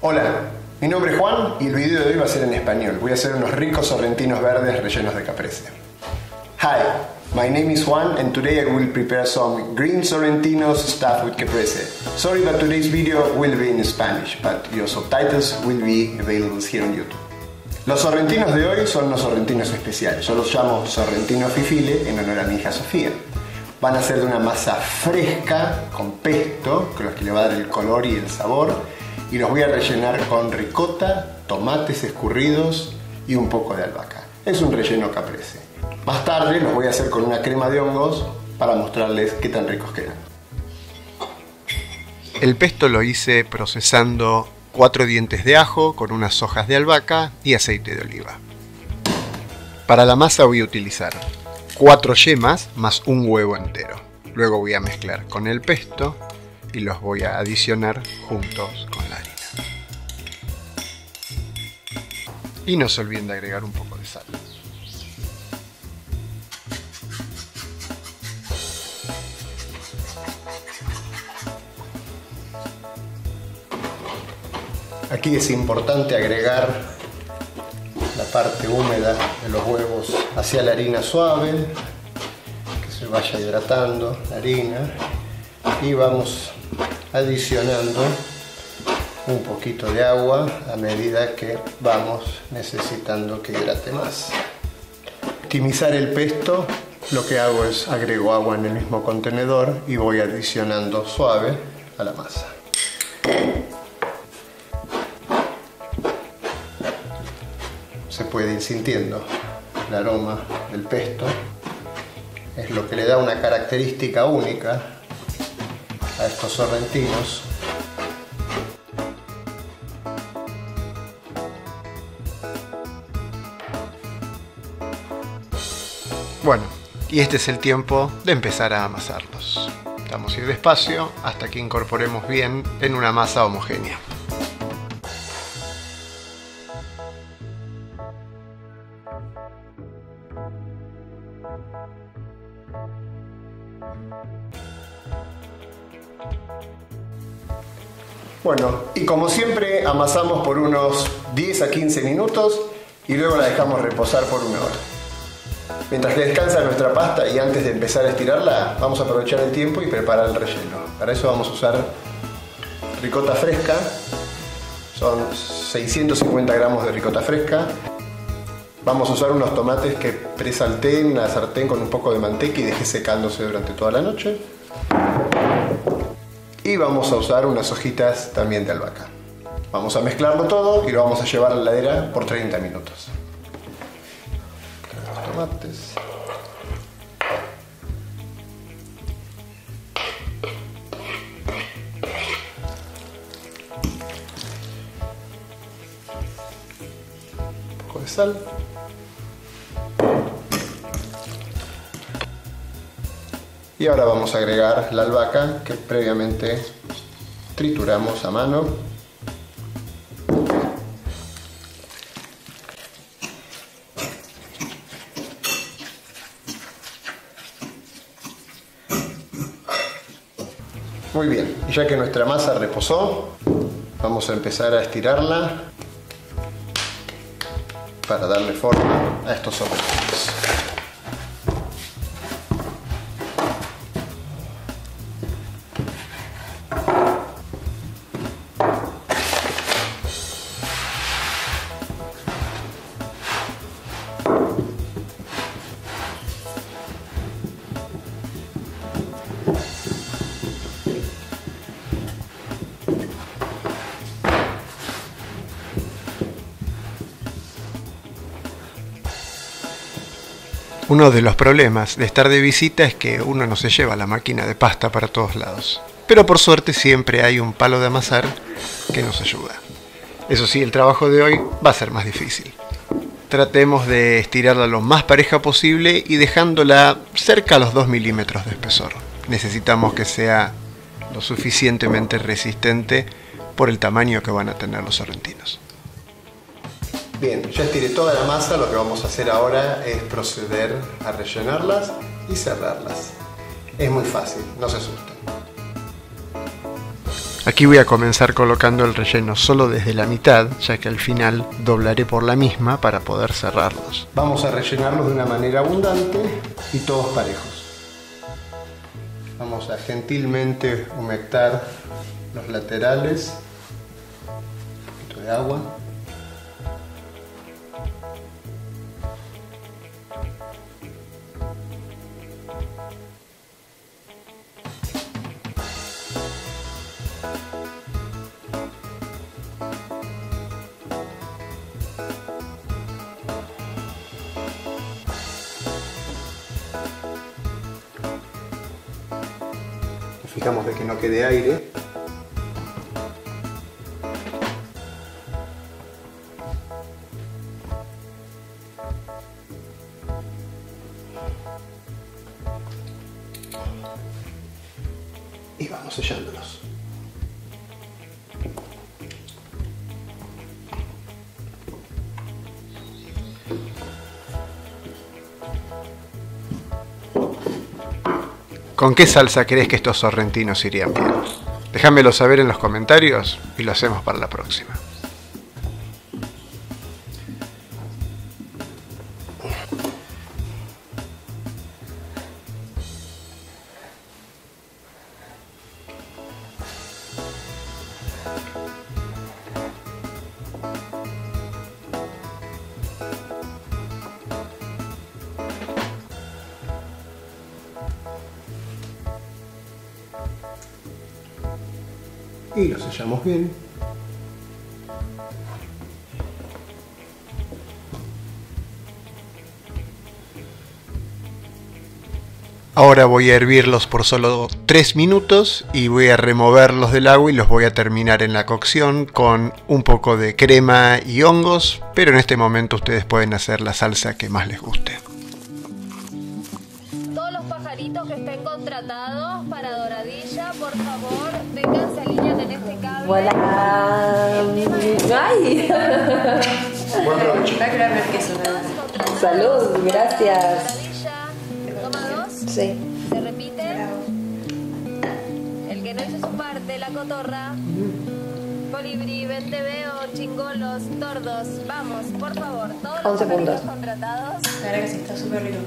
Hola, mi nombre es Juan y el video de hoy va a ser en español. Voy a hacer unos ricos sorrentinos verdes rellenos de caprese. Hi, my name is Juan and today I will prepare some green sorrentinos stuffed with caprese. Sorry but today's video will be in Spanish, but your subtitles will be available here on YouTube. Los sorrentinos de hoy son unos sorrentinos especiales. Yo los llamo sorrentinos fifile en honor a mi hija Sofía. Van a ser de una masa fresca con pesto, con los que le va a dar el color y el sabor y los voy a rellenar con ricota, tomates escurridos y un poco de albahaca. Es un relleno caprese. Más tarde los voy a hacer con una crema de hongos para mostrarles qué tan ricos quedan. El pesto lo hice procesando cuatro dientes de ajo con unas hojas de albahaca y aceite de oliva. Para la masa voy a utilizar cuatro yemas más un huevo entero. Luego voy a mezclar con el pesto y los voy a adicionar juntos con la harina. Y no se olviden de agregar un poco de sal. Aquí es importante agregar parte húmeda de los huevos hacia la harina suave, que se vaya hidratando la harina y vamos adicionando un poquito de agua a medida que vamos necesitando que hidrate más. Optimizar el pesto, lo que hago es agrego agua en el mismo contenedor y voy adicionando suave a la masa. Puede ir sintiendo el aroma del pesto, es lo que le da una característica única a estos sorrentinos Bueno, y este es el tiempo de empezar a amasarlos. Vamos a ir despacio hasta que incorporemos bien en una masa homogénea. Bueno, y como siempre amasamos por unos 10 a 15 minutos y luego la dejamos reposar por una hora. Mientras que descansa nuestra pasta y antes de empezar a estirarla, vamos a aprovechar el tiempo y preparar el relleno. Para eso vamos a usar ricota fresca, son 650 gramos de ricota fresca. Vamos a usar unos tomates que presalté en una sartén con un poco de manteca y dejé secándose durante toda la noche. Y vamos a usar unas hojitas también de albahaca. Vamos a mezclarlo todo y lo vamos a llevar a la heladera por 30 minutos tomates. Un poco de sal. Y ahora vamos a agregar la albahaca que previamente trituramos a mano Muy bien, ya que nuestra masa reposó, vamos a empezar a estirarla para darle forma a estos objetos. Uno de los problemas de estar de visita es que uno no se lleva la máquina de pasta para todos lados. Pero por suerte siempre hay un palo de amasar que nos ayuda. Eso sí, el trabajo de hoy va a ser más difícil. Tratemos de estirarla lo más pareja posible y dejándola cerca a los 2 milímetros de espesor. Necesitamos que sea lo suficientemente resistente por el tamaño que van a tener los sorrentinos. Bien, ya estiré toda la masa, lo que vamos a hacer ahora es proceder a rellenarlas y cerrarlas. Es muy fácil, no se asusten. Aquí voy a comenzar colocando el relleno solo desde la mitad, ya que al final doblaré por la misma para poder cerrarlos. Vamos a rellenarlos de una manera abundante y todos parejos. Vamos a gentilmente humectar los laterales, un poquito de agua. De que no quede aire. Y vamos sellándolos. ¿Con qué salsa crees que estos sorrentinos irían bien? Déjamelo saber en los comentarios y lo hacemos para la próxima. Y lo sellamos bien. Ahora voy a hervirlos por solo 3 minutos y voy a removerlos del agua y los voy a terminar en la cocción con un poco de crema y hongos, pero en este momento ustedes pueden hacer la salsa que más les guste. Favor, vénganse alinean en este cable. Hola. ¡Ay! Buen provecho. Salud, gracias. Toma dos. Sí. Se repite. El que no hizo su parte, la cotorra. Colibrí, vente veo, chingolos, tordos. Vamos, por favor, todos los 11 puntos. pajaritos contratados. La verdad que sí, está súper rico.